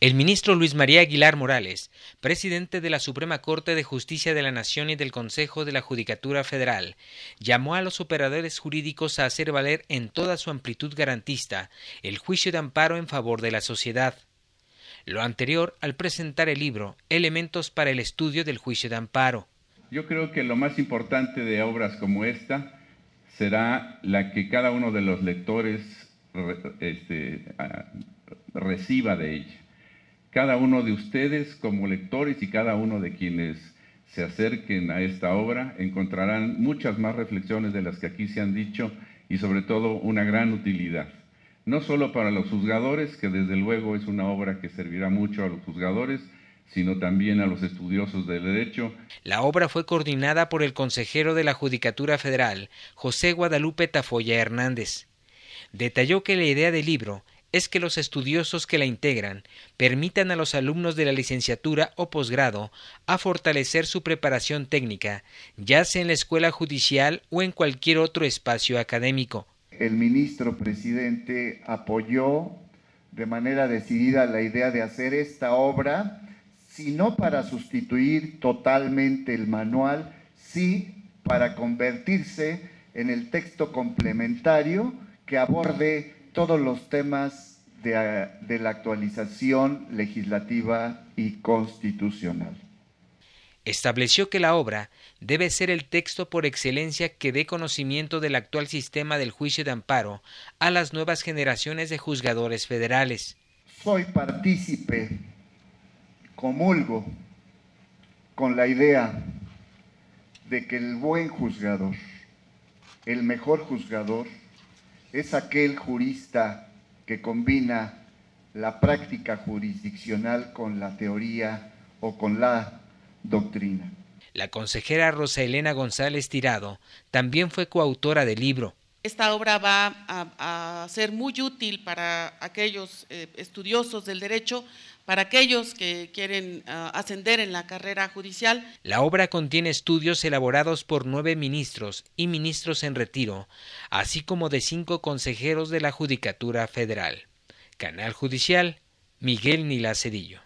El ministro Luis María Aguilar Morales, presidente de la Suprema Corte de Justicia de la Nación y del Consejo de la Judicatura Federal, llamó a los operadores jurídicos a hacer valer en toda su amplitud garantista el juicio de amparo en favor de la sociedad. Lo anterior al presentar el libro Elementos para el estudio del juicio de amparo. Yo creo que lo más importante de obras como esta será la que cada uno de los lectores este, reciba de ella cada uno de ustedes como lectores y cada uno de quienes se acerquen a esta obra encontrarán muchas más reflexiones de las que aquí se han dicho y sobre todo una gran utilidad. No solo para los juzgadores, que desde luego es una obra que servirá mucho a los juzgadores, sino también a los estudiosos del derecho. La obra fue coordinada por el consejero de la Judicatura Federal, José Guadalupe Tafoya Hernández. Detalló que la idea del libro es que los estudiosos que la integran permitan a los alumnos de la licenciatura o posgrado a fortalecer su preparación técnica, ya sea en la escuela judicial o en cualquier otro espacio académico. El ministro presidente apoyó de manera decidida la idea de hacer esta obra, si no para sustituir totalmente el manual, sí para convertirse en el texto complementario que aborde todos los temas de, la actualización legislativa y constitucional. Estableció que la obra debe ser el texto por excelencia que dé conocimiento del actual sistema del juicio de amparo a las nuevas generaciones de juzgadores federales. Soy partícipe, comulgo con la idea de que el buen juzgador, el mejor juzgador, es aquel jurista que combina la práctica jurisdiccional con la teoría o con la doctrina. La consejera Rosa Elena González Tirado también fue coautora del libro. Esta obra va a, ser muy útil para aquellos eh, estudiosos del derecho, para aquellos que quieren ah, ascender en la carrera judicial. La obra contiene estudios elaborados por nueve ministros y ministros en retiro, así como de cinco consejeros de la Judicatura Federal. Canal Judicial, Miguel Nila Cedillo.